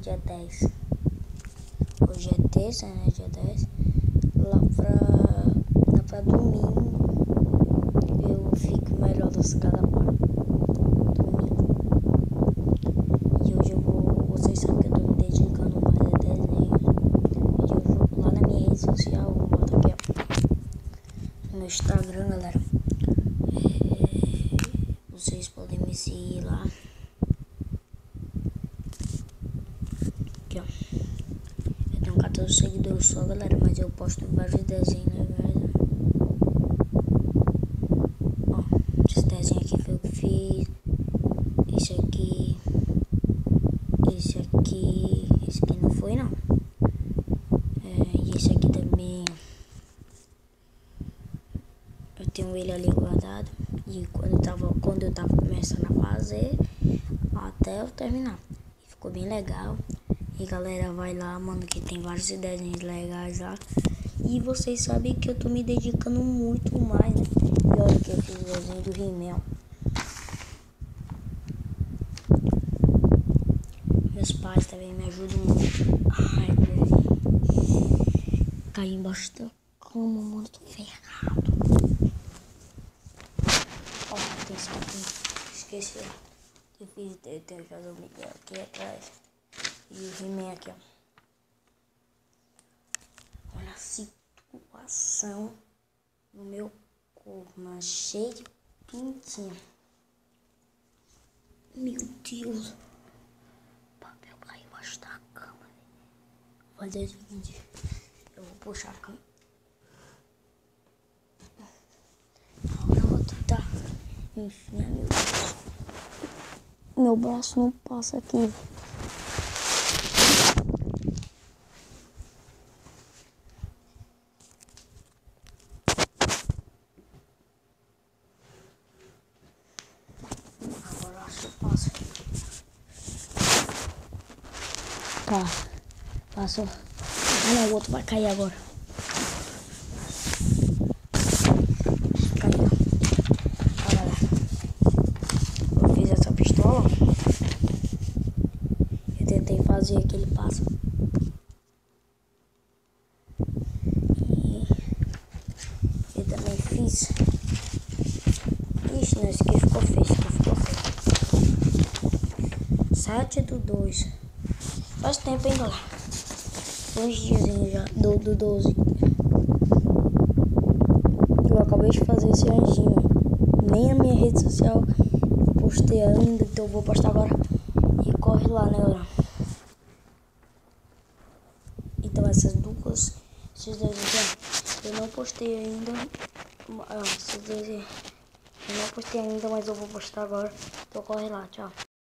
dia 10. Hoje é terça, né? Dia 10. Lá pra, lá pra domingo eu fico melhor das cada parte. Domingo. E hoje eu vou. Vocês sabem que eu tô me dedicando mais a desenhos. Hoje eu vou lá na minha rede social, no meu Instagram, galera. É, vocês podem me seguir lá. Eu tenho 14 seguidores só, galera, mas eu posto vários desenhos legais. Ó, esse desenho aqui foi eu que fiz. Esse aqui. Esse aqui. Esse aqui não foi, não. É, e esse aqui também. Eu tenho ele ali guardado. E quando eu tava, quando eu tava começando a fazer, até eu terminar. Ficou bem legal. E galera, vai lá, mano, que tem vários desenhos legais lá. E vocês sabem que eu tô me dedicando muito mais, né? E olha que eu fiz o desenho do Rimel. Meus pais também me ajudam muito. Ai, velho. Caí embaixo da cama, mano, tô ferrado. Ó, atenção aqui. Esqueci. Eu fiz, eu tenho o Miguel aqui atrás. E He-Man aqui, ó. Olha a situação no meu corpo, mas cheio de pintinha. Meu Deus. O papel caiu embaixo da cama. Vou fazer o seguinte. Eu vou puxar a cama. Eu vou tentar enfiar meu braço. Meu braço não passa aqui. Passa. Tá. Passou. Ah o outro vai cair agora. Caiu. Olha lá. Eu fiz essa pistola. Eu tentei fazer aquele passo. E eu também fiz. Ixi, não, esse aqui ficou ficou feio. 7 do 2. Faz tempo, hein, galera? Dois dias já, do, do 12. Eu acabei de fazer esse anjinho. Nem a minha rede social postei ainda, então eu vou postar agora. E corre lá, né, galera? Então essas duas, esses dois aqui, eu não postei ainda. Ah, esses dois, eu não postei ainda, mas eu vou postar agora. Então corre lá, tchau.